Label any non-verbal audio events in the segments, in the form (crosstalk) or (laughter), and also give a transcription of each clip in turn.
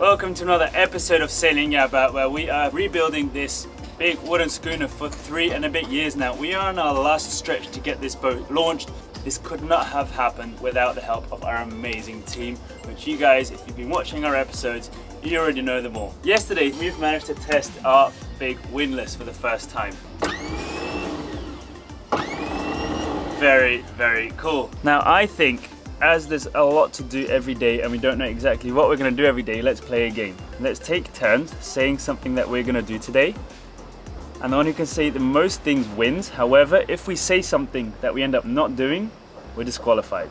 Welcome to another episode of Sailing Yabá where we are rebuilding this big wooden schooner for three and a bit years now. We are on our last stretch to get this boat launched. This could not have happened without the help of our amazing team, which you guys, if you've been watching our episodes, you already know them all. Yesterday, we've managed to test our big windlass for the first time. Very, very cool. Now I think as there's a lot to do every day and we don't know exactly what we're going to do every day, let's play a game. Let's take turns saying something that we're going to do today. And the one who can say the most things wins. However, if we say something that we end up not doing, we're disqualified.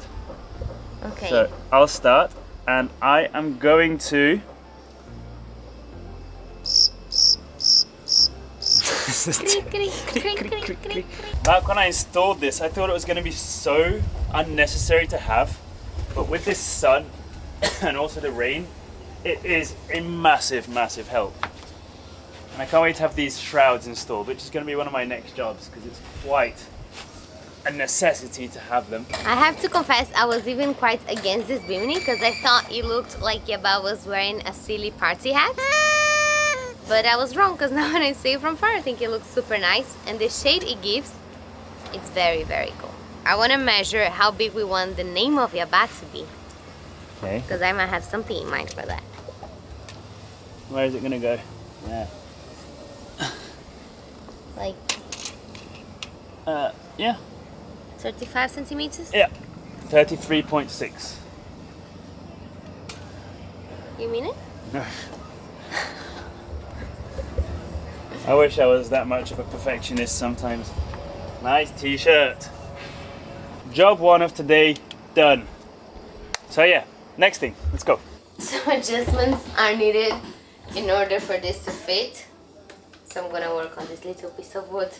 Okay. So I'll start and I am going to. Back when I installed this, I thought it was going to be so unnecessary to have, but with this sun (coughs) and also the rain, it is a massive, massive help. And I can't wait to have these shrouds installed, which is going to be one of my next jobs because it's quite a necessity to have them. I have to confess, I was even quite against this bimini because I thought it looked like Yaba was wearing a silly party hat. But I was wrong because (laughs) now when I see it from far, I think it looks super nice. And the shade it gives, it's very, very cool. I want to measure how big we want the name of Yaba to be Okay. because I might have something in mind for that. Where is it going to go? Yeah. Like Uh, yeah. 35 centimeters? Yeah. 33.6. You mean it? No. I wish I was that much of a perfectionist sometimes. Nice t-shirt. Job one of today done. So yeah, next thing, let's go. Some (laughs) adjustments are needed in order for this to fit. So I'm gonna work on this little piece of wood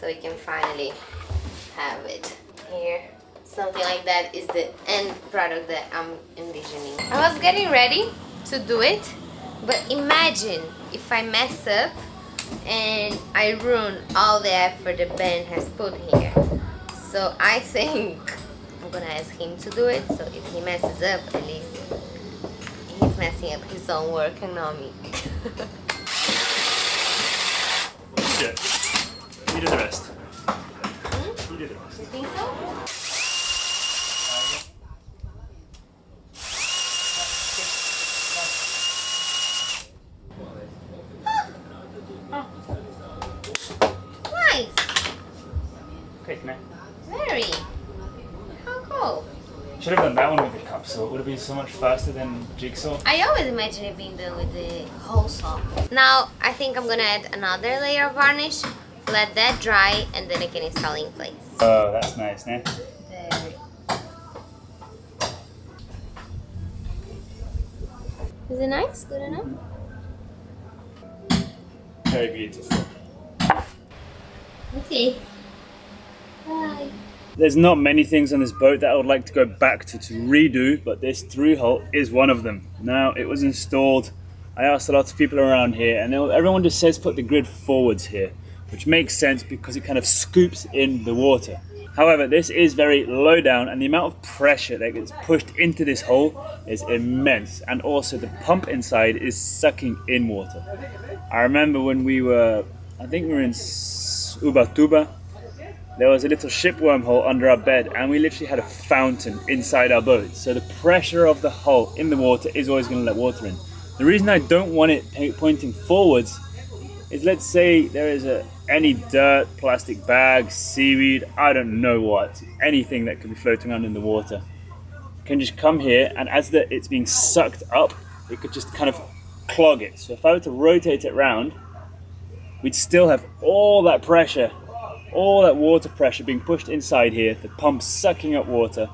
so we can finally have it here. Something like that is the end product that I'm envisioning. I was getting ready to do it, but imagine if I mess up and I ruin all the effort the band has put here. So I think I'm gonna ask him to do it. So if he messes up, at least he's messing up his own work and not me. You. You do the rest. Faster than jigsaw. I always imagine it being done with the whole saw. Now I think I'm gonna add another layer of varnish, let that dry, and then I can install in place. Oh, that's nice, man. Is it nice? Good enough? Very beautiful. Okay. Bye. There's not many things on this boat that I would like to go back to to redo, but this through hull is one of them. Now, it was installed, I asked a lot of people around here, and everyone just says put the grid forwards here, which makes sense because it kind of scoops in the water. However, this is very low down, and the amount of pressure that gets pushed into this hole is immense, and also the pump inside is sucking in water. I remember when we were, I think we were in Ubatuba, there was a little ship wormhole under our bed and we literally had a fountain inside our boat. So the pressure of the hull in the water is always going to let water in. The reason I don't want it pointing forwards is let's say there is a, any dirt, plastic bag, seaweed, I don't know what, anything that could be floating around in the water can just come here and as the, it's being sucked up, it could just kind of clog it. So if I were to rotate it round, we'd still have all that pressure all that water pressure being pushed inside here, the pump sucking up water,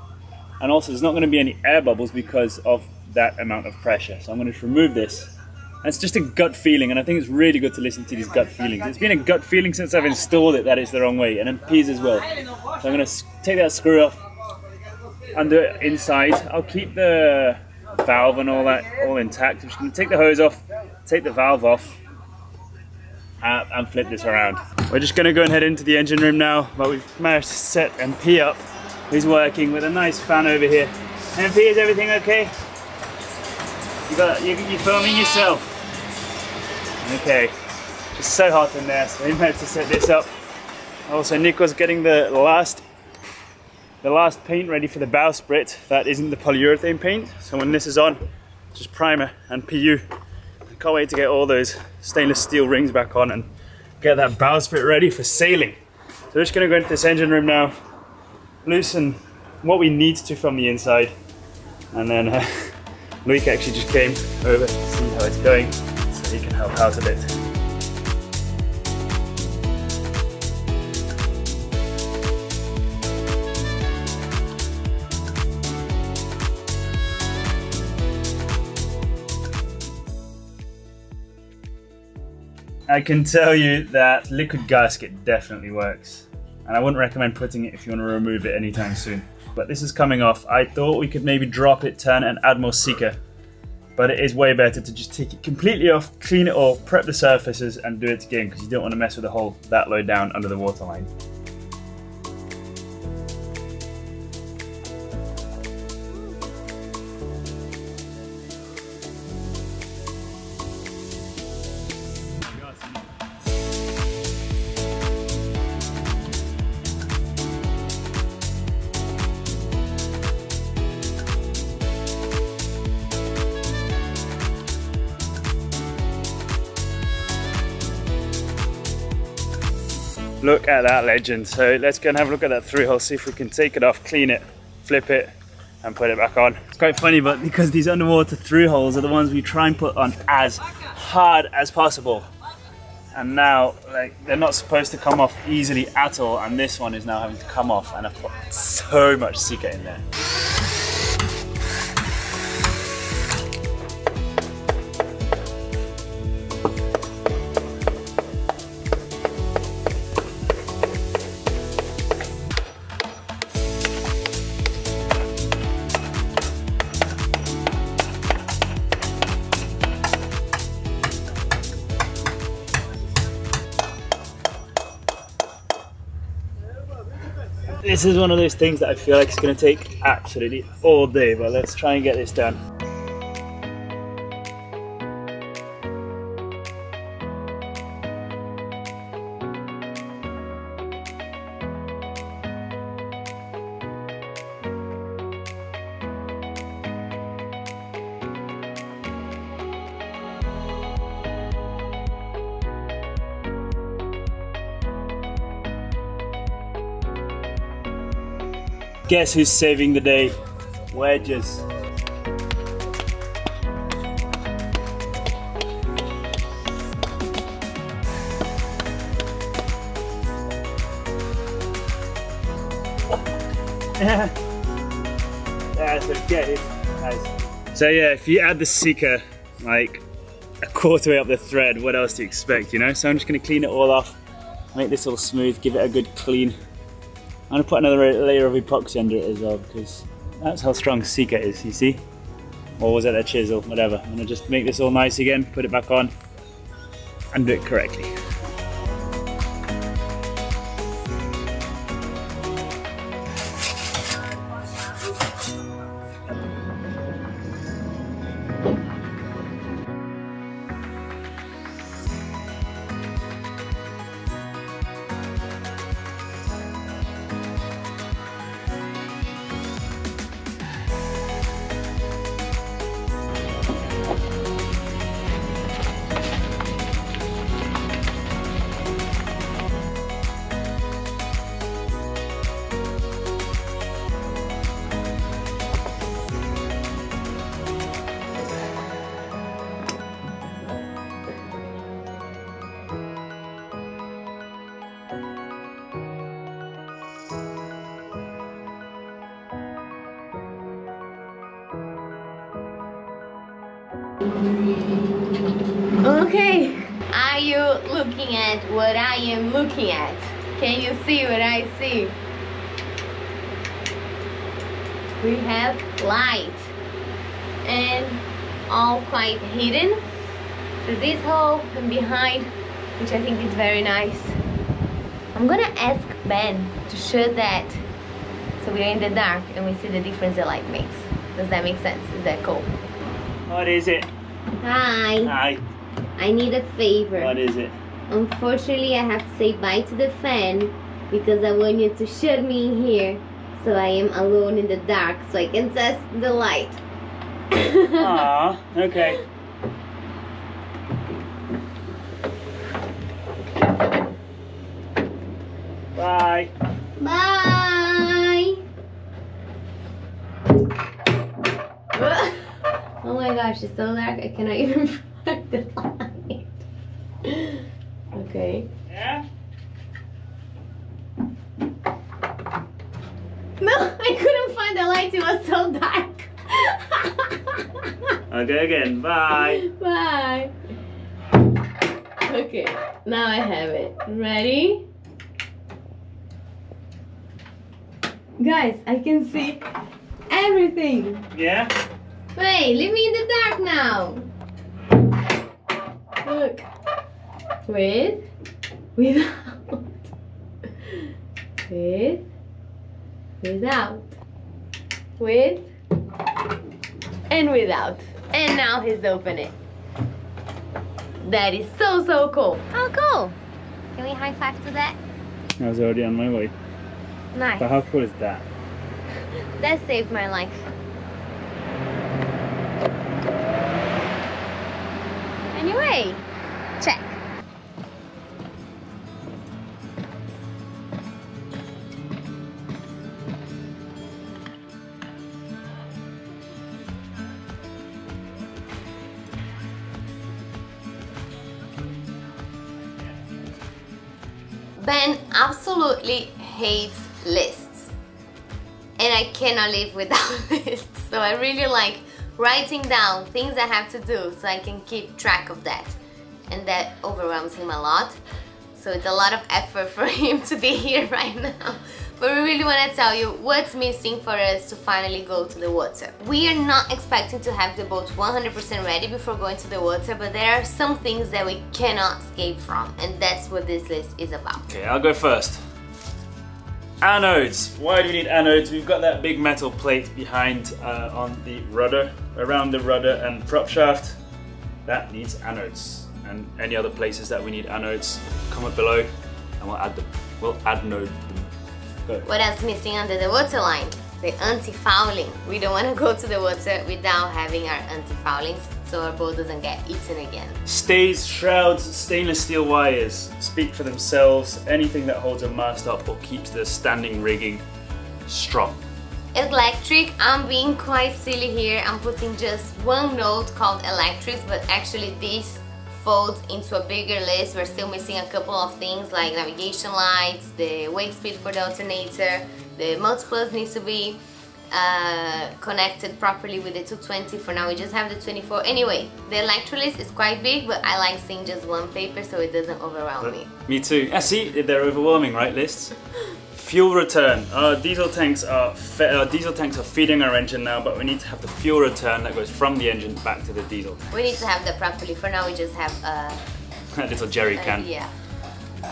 and also there's not going to be any air bubbles because of that amount of pressure. So I'm going to remove this. And it's just a gut feeling, and I think it's really good to listen to these gut feelings. It's been a gut feeling since I've installed it that it's the wrong way, and then P's as well. So I'm going to take that screw off, undo it inside. I'll keep the valve and all that all intact. I'm just going to take the hose off, take the valve off, and flip this around. We're just gonna go and head into the engine room now, but we've managed to set MP up. He's working with a nice fan over here. MP, is everything okay? You got you you filming yourself. Okay. It's so hot in there, so we have to set this up. Also Nick was getting the last the last paint ready for the bowsprit. That isn't the polyurethane paint. So when this is on, just primer and PU. Can't wait to get all those stainless steel rings back on and get that bowsprit ready for sailing. So we're just gonna go into this engine room now, loosen what we need to from the inside, and then uh, (laughs) Luke actually just came over to see how it's going so he can help out a bit. I can tell you that liquid gasket definitely works. And I wouldn't recommend putting it if you want to remove it anytime soon. But this is coming off. I thought we could maybe drop it, turn it and add more Sika. But it is way better to just take it completely off, clean it all, prep the surfaces and do it again because you don't want to mess with the hole that low down under the waterline. Look at that legend. So let's go and have a look at that through hull, see if we can take it off, clean it, flip it, and put it back on. It's quite funny, but because these underwater through hulls are the ones we try and put on as hard as possible. And now, like, they're not supposed to come off easily at all, and this one is now having to come off, and I've put so much Sika in there. This is one of those things that I feel like it's going to take absolutely all day, but let's try and get this done. Guess who's saving the day? Wedges. yeah, so get it. Nice. So yeah, if you add the Sika, like a quarter way up the thread, what else do you expect, you know? So I'm just gonna clean it all off, make this all smooth, give it a good clean. I'm gonna put another layer of epoxy under it as well because that's how strong Sika is, you see? Or was it a chisel, whatever. I'm gonna just make this all nice again, put it back on, and do it correctly. Okay, are you looking at what I am looking at? Can you see what I see? We have light and all quite hidden through this hole and behind, which I think is very nice. I'm gonna ask Ben to show that so we're in the dark and we see the difference the light makes. Does that make sense? Is that cool? What is it? Hi. Hi. I need a favor. What is it? Unfortunately, I have to say bye to the fan because I want you to shut me in here so I am alone in the dark so I can test the light. Aww. Okay. (laughs) Bye. Bye. Gosh, it's so dark I cannot (laughs) even find the light. Okay. Yeah? No, I couldn't find the light. It was so dark. (laughs) Okay again. Bye. Bye. Okay, now I have it. Ready? Guys, I can see everything. Yeah? Wait, leave me in the dark now. Look. With, without, with, without, with, and without. And now he's open it. That is so, so cool. Oh, cool. Can we high five to that? I was already on my way. Nice. But how cool is that? That saved my life. Absolutely hates lists and I cannot live without (laughs) lists. So I really like writing down things I have to do so I can keep track of that. And that overwhelms him a lot. So it's a lot of effort (laughs) for him to be here (laughs) right now. But we really want to tell you what's missing for us to finally go to the water. We are not expecting to have the boat 100% ready before going to the water, but there are some things that we cannot escape from, and that's what this list is about. Okay, I'll go first. Anodes. Why do we need anodes? We've got that big metal plate behind uh, on the rudder, around the rudder and prop shaft. That needs anodes. And any other places that we need anodes, comment below and we'll add them. We'll add node them. What else missing under the water line? The anti-fouling. We don't want to go to the water without having our anti-foulings so our boat doesn't get eaten again. Stays, shrouds, stainless steel wires speak for themselves. Anything that holds a mast up or keeps the standing rigging strong. Electric, I'm being quite silly here. I'm putting just one note called electrics, but actually this folds into a bigger list. We're still missing a couple of things like navigation lights, the Wakespeed for the alternator, the MultiPlus needs to be uh, connected properly with the 220 for now we just have the 24 anyway the electrolist is quite big but I like seeing just one paper so it doesn't overwhelm me Me too. Yeah, see, they're overwhelming, right? Lists. Fuel return. Our diesel tanks are our diesel tanks are feeding our engine now, but we need to have the fuel return that goes from the engine back to the diesel. we need to have that properly for now we just have uh, (laughs) That little jerry Uh, can. yeah.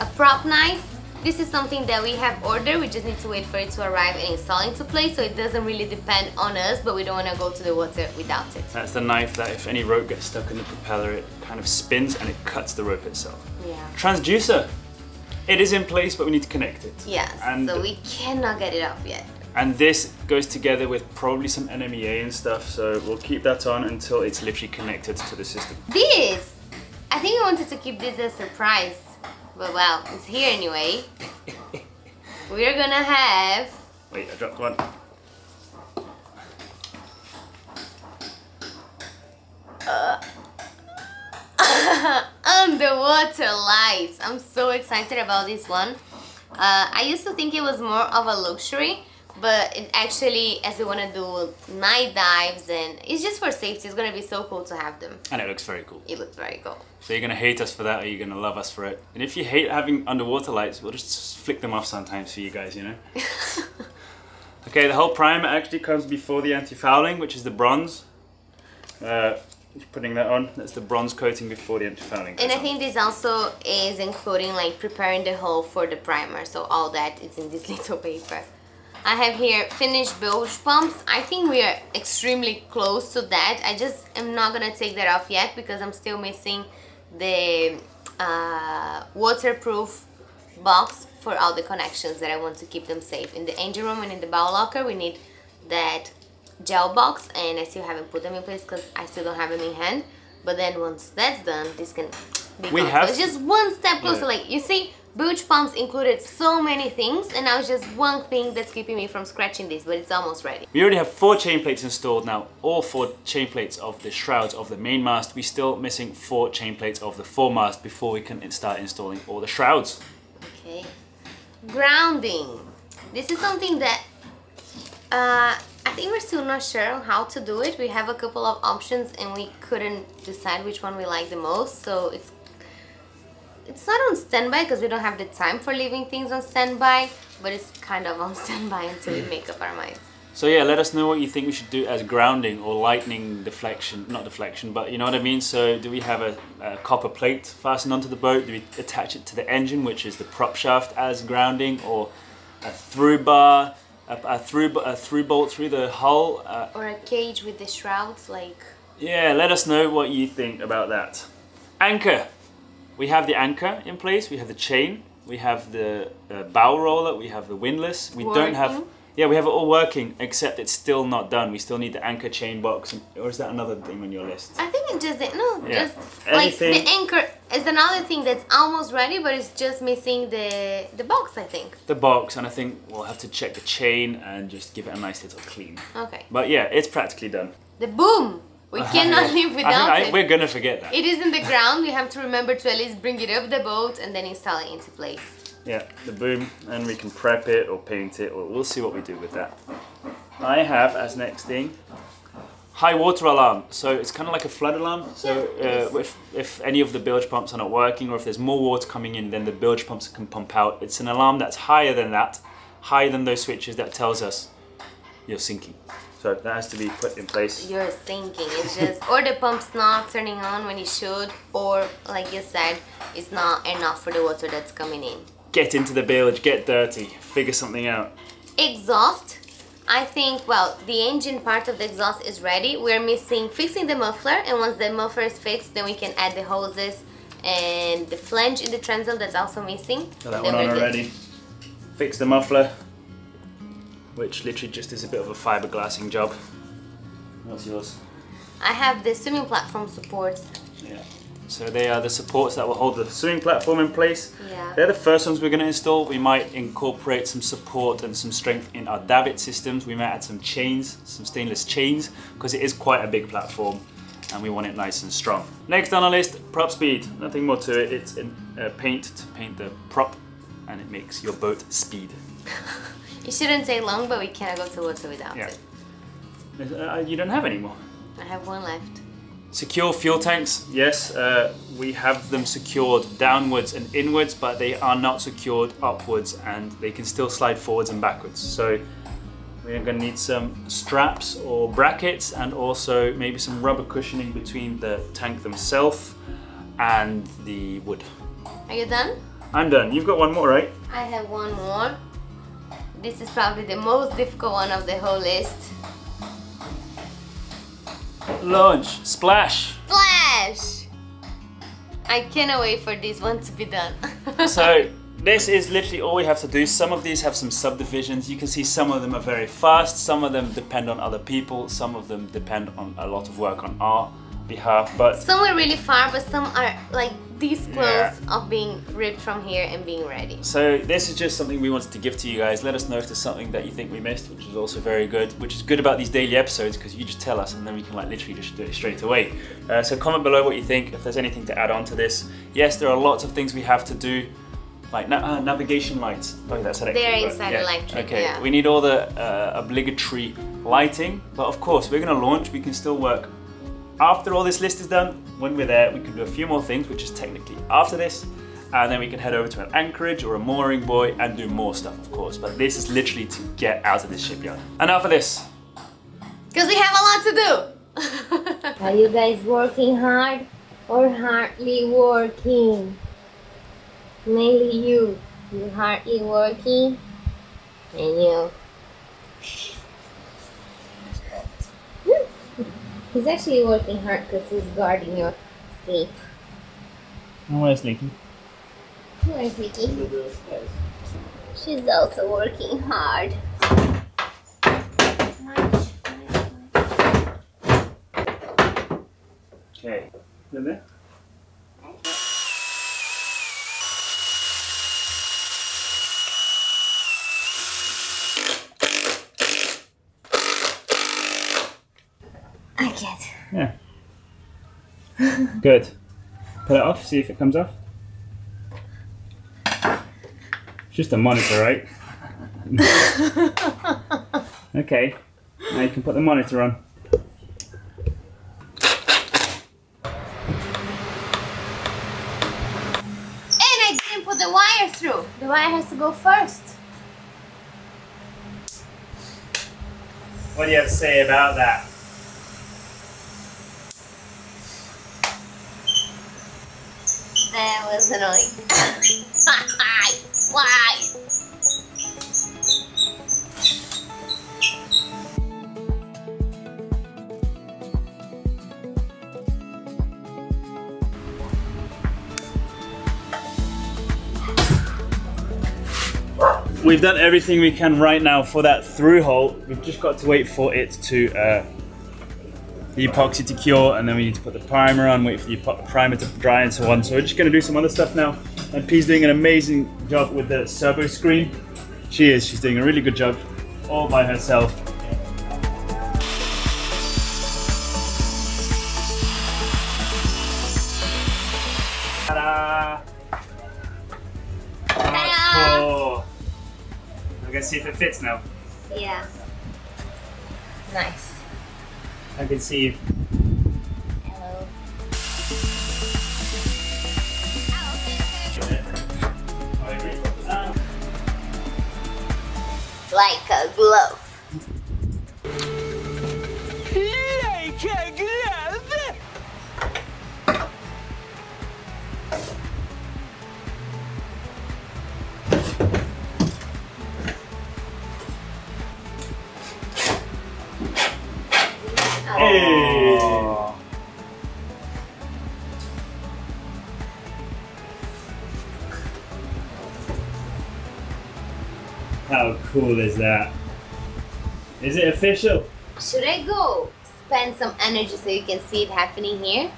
A prop knife. This is something that we have ordered. We just need to wait for it to arrive and install into place. So it doesn't really depend on us, but we don't want to go to the water without it. That's the knife that if any rope gets stuck in the propeller, it kind of spins and it cuts the rope itself. Yeah. Transducer. It is in place, but we need to connect it. Yes. And so we cannot get it off yet. and this goes together with probably some NMEA and stuff, so we'll keep that on until it's literally connected to the system. This, I think I wanted to keep this as a surprise, but well, it's here anyway. We're gonna have Wait, I dropped one. (laughs) underwater lights. I'm so excited about this one. Uh, I used to think it was more of a luxury, but it actually, as we want to do night dives and it's just for safety, it's gonna be so cool to have them. And it looks very cool. It looks very cool. So you're gonna hate us for that, or you're gonna love us for it. And if you hate having underwater lights, we'll just flick them off sometimes for you guys, you know. (laughs) okay, the whole primer actually comes before the anti-fouling, which is the bronze. Uh, just putting that on. That's the bronze coating before the anti-fouling. And I on. think this also is including like preparing the hull for the primer, so all that is in this (laughs) little paper. I have here finished bilge pumps. I think we are extremely close to that. I just am not gonna take that off yet because I'm still missing the uh, waterproof box for all the connections that I want to keep them safe. In the engine room and in the bow locker we need that gel box and I still haven't put them in place because I still don't have them in hand. But then once that's done, this can be We gone. have- So it's just one step closer. Yeah. Like you see, bilge pumps included so many things and now it's just one thing that's keeping me from scratching this, but it's almost ready. We already have four chain plates installed now, all four chain plates of the shrouds of the main mast. We're still missing four chain plates of the foremast before we can start installing all the shrouds. Okay. Grounding. This is something that uh, I think we're still not sure on how to do it. We have a couple of options and we couldn't decide which one we like the most. So it's it's not on standby because we don't have the time for leaving things on standby, but it's kind of on (laughs) standby until we make up our minds. So yeah, let us know what you think we should do as grounding or lightning deflection, not deflection, but you know what I mean? So do we have a, a copper plate fastened onto the boat? Do we attach it to the engine, which is the prop shaft as grounding or a through bar, a, a through, a through bolt through the hull? Uh, Or a cage with the shrouds, like Yeah, let us know what you think about that. Anchor. We have the anchor in place, we have the chain, we have the uh, bow roller, we have the windlass. We don't have. Yeah, we have it all working, except it's still not done. We still need the anchor chain box. and- Or is that another thing on your list? I think it just no, Yeah. just like Anything- the anchor is another thing that's almost ready, but it's just missing the the box. I think. The box, and I think we'll have to check the chain and just give it a nice little clean. Okay. But yeah, it's practically done. The boom. We cannot live I without I- it. We're gonna forget that. It is in the ground. We have to remember to at least bring it up the boat and then install it into place. Yeah, the boom, and we can prep it or paint it, or we'll see what we do with that. I have as next thing high water alarm. So it's kind of like a flood alarm. So uh, if if any of the bilge pumps are not working, or if there's more water coming in, then the bilge pumps can pump out. It's an alarm that's higher than that, higher than those switches that tells us you're sinking. So that has to be put in place. You're sinking. It's just or the pump's not turning on when it should, or like you said, it's not enough for the water that's coming in. Get into the bilge, get dirty, figure something out. exhaust I think well the engine part of the exhaust is ready we're missing fixing the muffler and once the muffler is fixed then we can add the hoses and the flange in the transom that's also missing Got that one on already. Fix the muffler, which literally just is a bit of a fiberglassing job. What's yours? I have the swimming platform supports Yeah. So they are the supports that will hold the swimming platform in place. Yeah. They're the first ones we're going to install. We might incorporate some support and some strength in our davit systems. We might add some chains, some stainless chains, because it is quite a big platform and we want it nice and strong. Next on our list, Propspeed. Nothing more to it. It's in, uh, paint to paint the prop and it makes your boat speed. (laughs) it shouldn't take long but we cannot go to water without Yeah. it Uh, you don't have any more. I have one left Secure fuel tanks. Yes, uh, we have them secured downwards and inwards, but they are not secured upwards and they can still slide forwards and backwards. So we're going to need some straps or brackets and also maybe some rubber cushioning between the tank themselves and the wood. are you done? I'm done. You've got one more, right? I have one more this is probably the most difficult one of the whole list Launch. Splash. Splash! I cannot wait for this one to be done. (laughs) so this is literally all we have to do. Some of these have some subdivisions. You can see some of them are very fast, some of them depend on other people, some of them depend on a lot of work on our behalf. But some are really far, but some are like this close Yeah. of being ripped from here and being ready. so this is just something we wanted to give to you guys. Let us know if there's something that you think we missed, which is also very good. Which is good about these daily episodes because you just tell us and then we can like literally just do it straight away. Uh, so comment below what you think. If there's anything to add on to this. Yes, there are lots of things we have to do. Like na- uh, navigation lights. Oh, that's electric. They're inside Yeah. electric, Okay, yeah. we need all the uh, obligatory lighting, but of course we're going to launch. We can still work after all this list is done. When we're there, we can do a few more things, which is technically after this, and then we can head over to an anchorage or a mooring buoy and do more stuff, of course. But this is literally to get out of this shipyard. And now for this. Because we have a lot to do. (laughs) Are you guys working hard or hardly working? Mainly you. You hardly working and you He's actually working hard because he's guarding your sleep. Oh, where's Leaky? Where's Vicky? She's also working hard. Okay. In Good. Put it off, see if it comes off. It's just a monitor, right? (laughs) okay. Now you can put the monitor on. And I didn't put the wire through. The wire has to go first. What do you have to say about that? That was annoying. (laughs) Why? We've done everything we can right now for that through hull. We've just got to wait for it to uh, the epoxy to cure, and then we need to put the primer on, wait for the primer to dry, and so on. So we're just going to do some other stuff now. And P's doing an amazing job with the Cerbo screen. She is. She's doing a really good job, all by herself. Ta-da! Ta-da! Cool. I'm gonna see if it fits now. Yeah. Nice. I can see you. Hello. Like a glove. Cool is that? Is it official? Should I go spend some energy so you can see it happening here?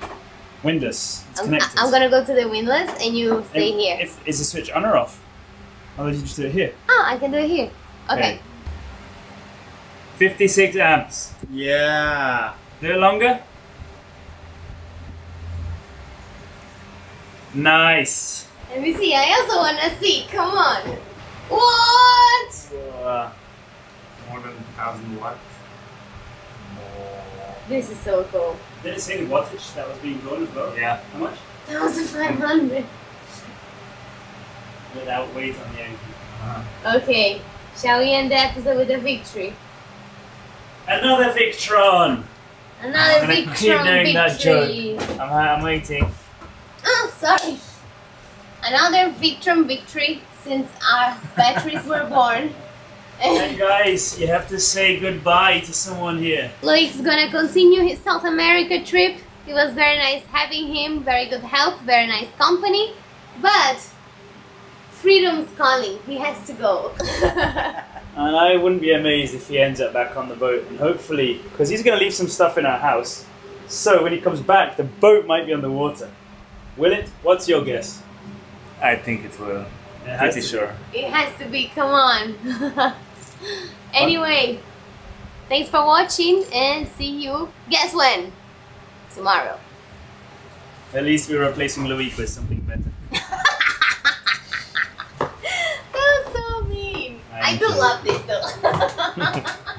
Windlass. It's I'm, connected. I'm gonna go to the windlass and you stay And here. If, is the switch on or off? Or did you just do it here? Oh, I can do it here. Okay. Okay. 56 amps. Yeah. Do it longer. Nice. Let me see. I also wanna see. Come on. What? Uh, More than 1000 watts. This is so cool. did it say the wattage that was being drawn as well? Yeah. How much? Thousand five hundred. Without weight on the ankle. Okay. Shall we end the episode with a victory? Another Victron! Another gonna victory. keep doing that victory. I'm, I'm waiting. Oh, sorry. Another Victron victory since our batteries were born. Hey guys, you have to say goodbye to someone here. Loic's gonna continue his South America trip. It was very nice having him, very good help, very nice company. But freedom's calling. He has to go. (laughs) And I wouldn't be amazed if he ends up back on the boat. And hopefully, because he's going to leave some stuff in our house. So when he comes back, the boat might be on the water. Will it? What's your guess? I think it will. It has Pretty to- sure. it has to be. Come on. (laughs) anyway, thanks for watching and see you. Guess when? Tomorrow. At least we're replacing Louis with something better. (laughs) that was so mean. I I do know. love this though. (laughs)